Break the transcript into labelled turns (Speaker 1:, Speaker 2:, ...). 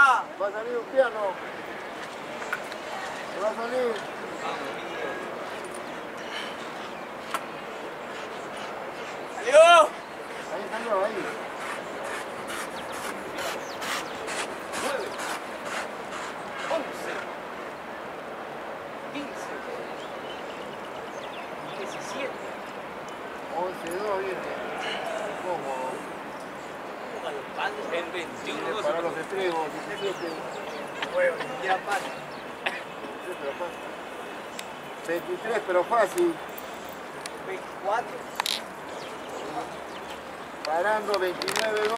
Speaker 1: Va a salir un piano. Se va a salir.
Speaker 2: ¡Salió!
Speaker 1: Ahí salió, ahí.
Speaker 2: 9, 11, 15, 17.
Speaker 1: 11, 2 viene. Cómodo.
Speaker 2: El 21,
Speaker 1: Viene
Speaker 2: 12.
Speaker 1: para los estribos, 17.
Speaker 2: Bueno, ya pasa.
Speaker 1: 23, pero fácil. 23, pero fácil.
Speaker 2: 24.
Speaker 1: Parando 29, 2.